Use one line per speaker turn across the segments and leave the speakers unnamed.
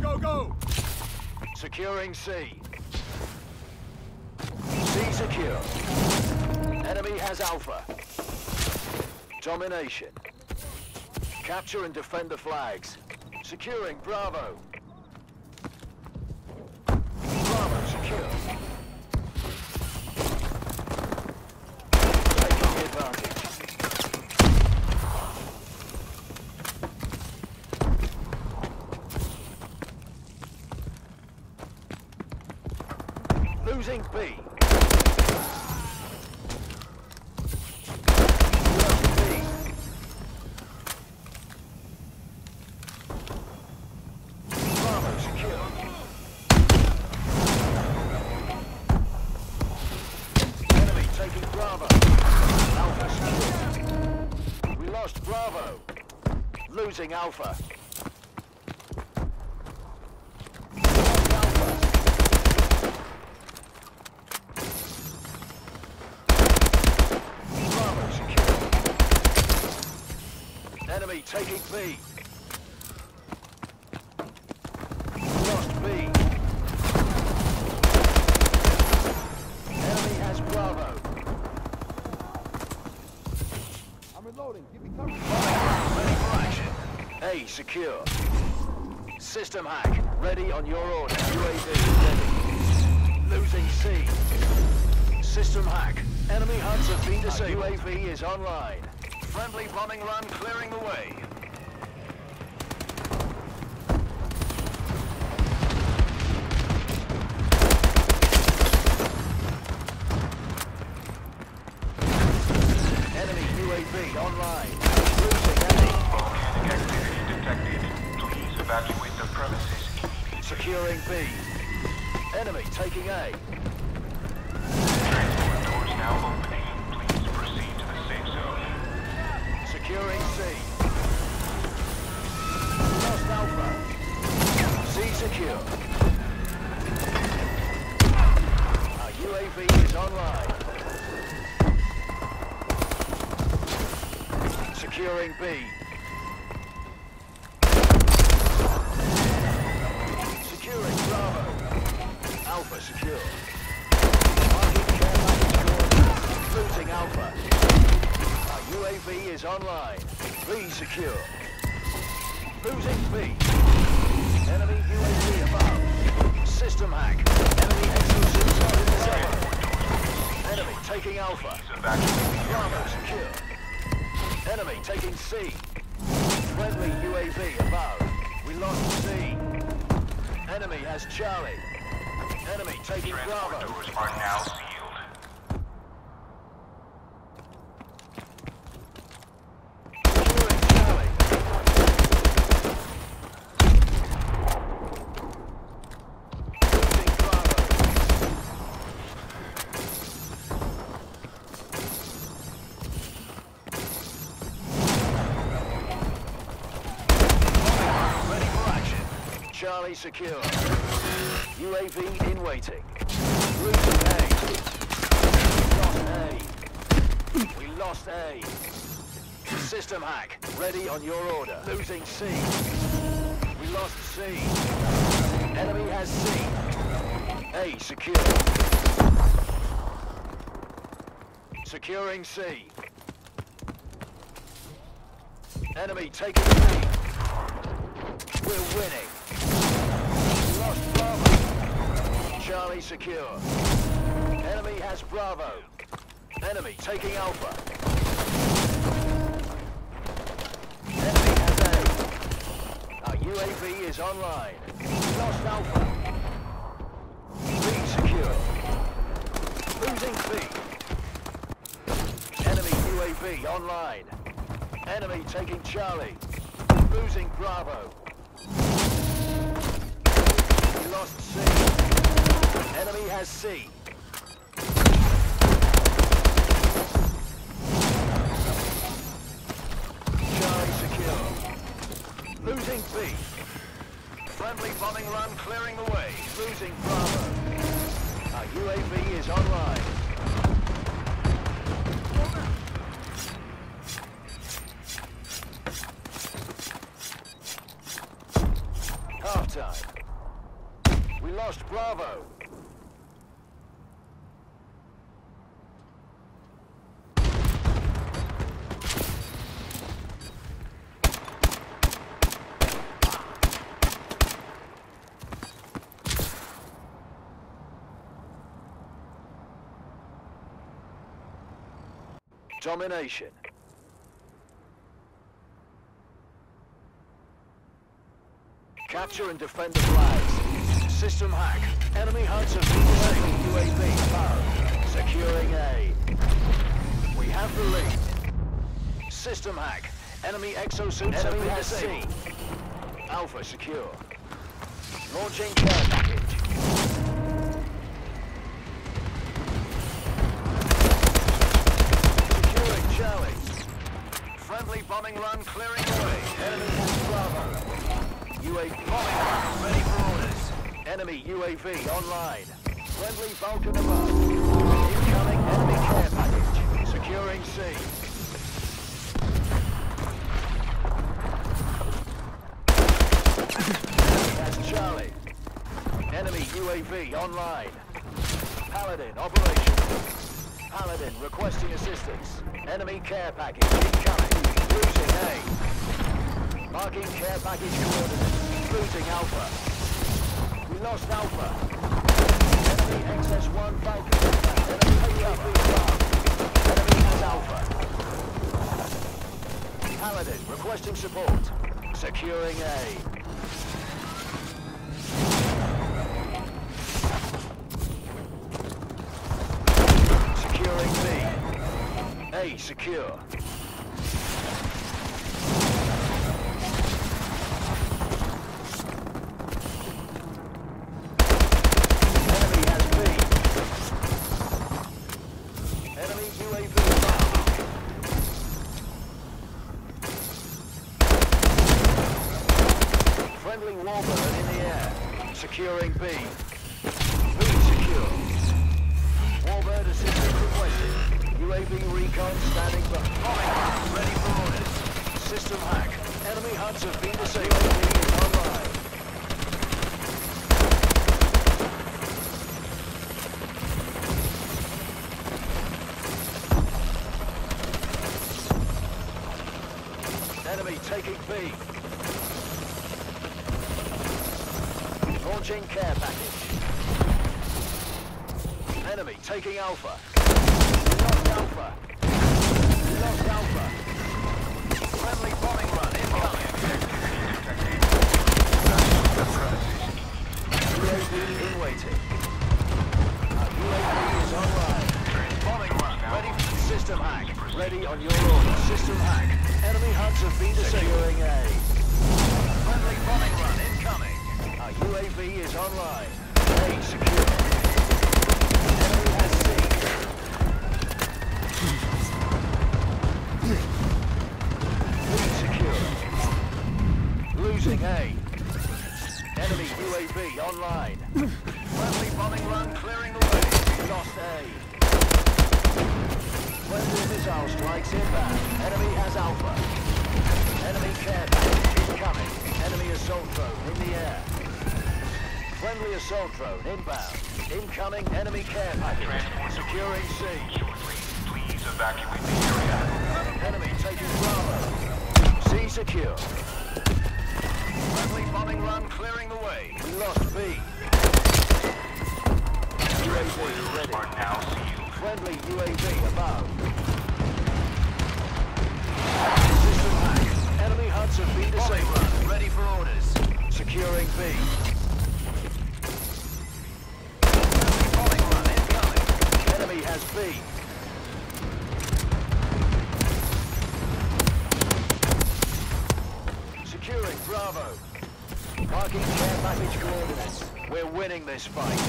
go, go!
Securing C. C secure. Enemy has Alpha. Domination. Capture and defend the flags. Securing Bravo. Bravo secure. Taking the advantage. Losing B. Lost B. Bravo secure. Enemy taking Bravo. Alpha secure. We lost Bravo. Losing Alpha. Enemy taking B. Lost B. Enemy has Bravo.
I'm reloading. Give me cover.
Ready for action. Secure. System hack. Ready on your order. UAV ready. Losing C. System hack. Enemy HUDs have been ah, disabled. UAV is online. Friendly bombing run clearing the way. Enemy UAV online.
Evacuate the premises immediately.
Securing B. Enemy taking A.
Transport doors now opening. Please proceed to the safe zone.
Securing C. Lost Alpha. C secure. Our UAV is online. Securing B. Alpha secure. Marking care package coordinates. Losing Alpha. Our UAV is online. B secure. Losing B. Enemy UAV above. System hack. Enemy exosuits are in the. Enemy taking Alpha. Bravo secure. Enemy taking C. Friendly UAV above. We lost C. Enemy has Charlie. Enemy taking Bravo.
doors are now sealed.
Securing Charlie. Losing Bravo. Ready for action. Charlie secure. UAV in waiting. Losing A. Lost A. We lost A. System hack. Ready on your order. Losing C. We lost C. Enemy has C. A secure. Securing C. Enemy taking C. We're winning. Charlie secure. Enemy has Bravo. Enemy taking Alpha. Enemy has A. Our UAV is online. Lost Alpha. B secure. Losing B. Enemy UAV online. Enemy taking Charlie. Losing Bravo. We lost C. Enemy has C. Charlie secure. Losing B. Friendly bombing run clearing the way. Losing Bravo. Our UAV is online. Bravo. Domination. Capture and defend the flags. System hack. Enemy HUDs have been UAV found. Securing A. We have the lead. System hack. Enemy exosuits have been disabled. Alpha secure. Launching care package. UAV online. Friendly Vulcan above. Incoming enemy care package. Securing C. That's Charlie. Enemy UAV online. Paladin operation. Paladin requesting assistance. Enemy care package incoming. Losing A. Marking care package coordinates. Losing Alpha. Lost Alpha. Enemy XS-1 Vulcan. Enemy above. Enemy has Alpha. Paladin requesting support. Securing A. Securing B. A secure. Enemy has B. Enemy UAV above. Friendly Warbird in the air. Securing B. B secure. Warbird assistance requested. UAV recon standing by. Ready for orders. System hack. Enemy HUDs have been disabled. Online. Enemy taking B. Launching care package. Enemy taking Alpha. Lost Alpha. Lost Alpha. Friendly bombing run incoming. UAV in waiting. UAV is online. Bombing run ready for system hack. Ready on your order. System hack. Enemy HUDs have been A. Friendly bombing run incoming. Our UAV is online. A secure. Losing A. Enemy UAV online. Friendly bombing run clearing the way. Strikes inbound. Enemy has Alpha. Enemy care package incoming. Enemy assault drone in the air. Friendly assault drone inbound. Incoming enemy care package. Securing C.
shortly. Please evacuate the area.
Enemy taking Bravo. C secure. Friendly bombing run clearing the way. We lost B. UAV ready.
Are now sealed.
Friendly UAV above. HUDs have been disabled. Ready for orders. Securing B. Enemy has B. Securing Bravo. Marking care package coordinates. We're winning this fight.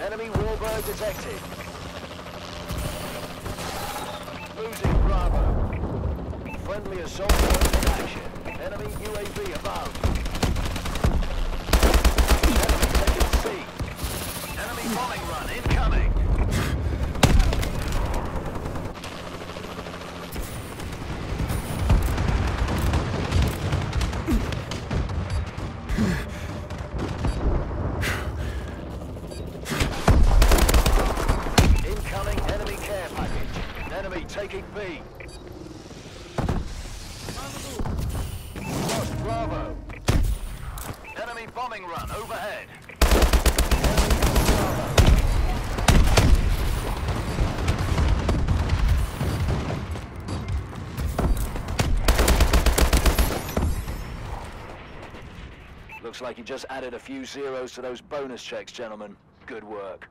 Enemy warbird detected. Losing Bravo. Friendly assault in action. Enemy UAV above. Enemy taking C. Enemy bombing run incoming. Bombing run overhead. Looks like you just added a few zeros to those bonus checks, gentlemen. Good work.